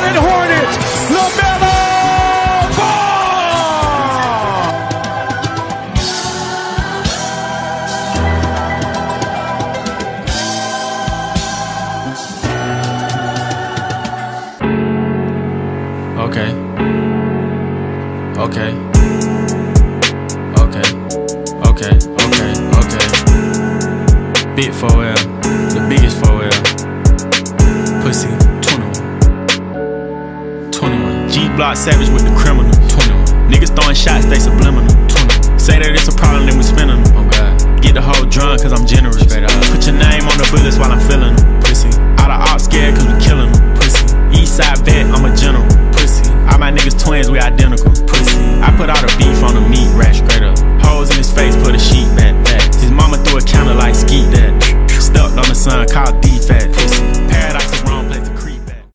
Charlotte Hornets, LaMelo! Okay. Okay. Okay. Okay. Okay. Okay. Big 4L. The biggest 21. G Block Savage with the criminal. 21. Niggas throwing shots, they subliminal. 21. Say that it's a problem, then we spinning them. Oh God. Get the whole drunk, cause I'm generous. Put your name on the bullets while I'm feeling them. Pussy. All the ops scared, cause we killing them. Pussy. Eastside vet, I'm a general. Pussy. All my niggas twins, we identical. Pussy. I put all the beef on the meat rack straight up. Holes in his face, put a sheet back. back. His mama threw a counter like skeet that. Stuck on the sun, called D